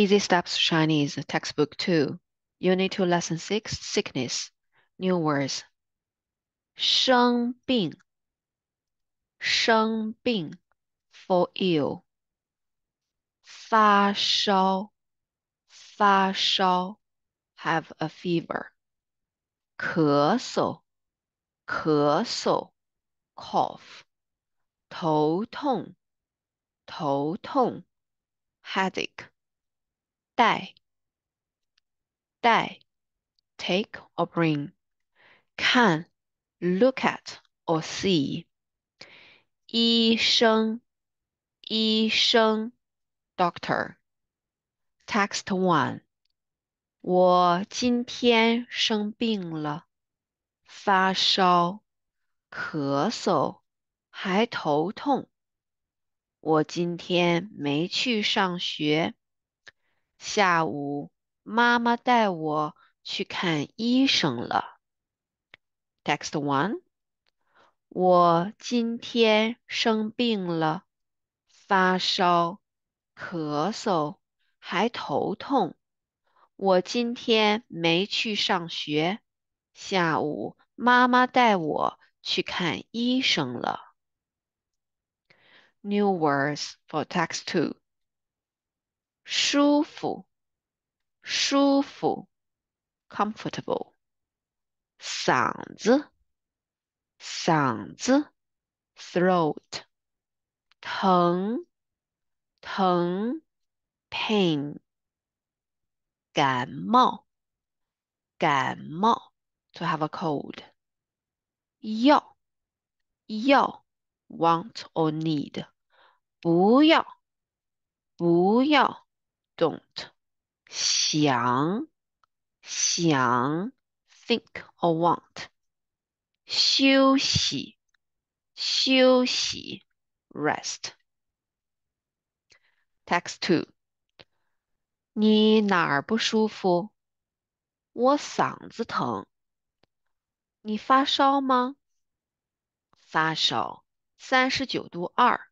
Easy Steps Chinese Textbook 2, Unit 2, Lesson 6, Sickness. New words. 生病，生病，fall ill。发烧，发烧，have a fever。咳嗽，咳嗽，cough。头痛，头痛，headache。 带，带，take or bring。看，look at or see。医生，医生，doctor。Text one，我今天生病了，发烧、咳嗽，还头痛。我今天没去上学。 下午妈妈带我去看医生了。Text one，我今天生病了，发烧、咳嗽，还头痛。我今天没去上学。下午妈妈带我去看医生了。New words for text two. 舒服，舒服，comfortable。嗓子，嗓子，throat。疼，疼，pain。感冒，感冒，to have a cold。要，要，want or need。不要，不要。 don't 想想 think or want 休息休息 rest text two 你哪儿不舒服？我嗓子疼。你发烧吗？发烧，三十九度二。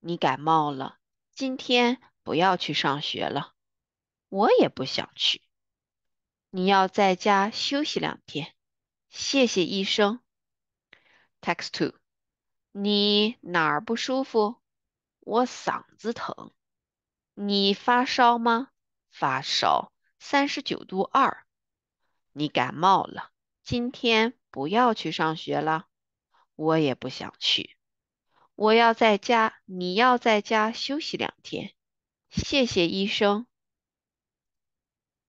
你感冒了？今天。 不要去上学了，我也不想去。你要在家休息两天，谢谢医生。Text two，你哪儿不舒服？我嗓子疼。你发烧吗？发烧，三十九度二。你感冒了？今天不要去上学了，我也不想去。我要在家，你要在家休息两天。谢谢医生。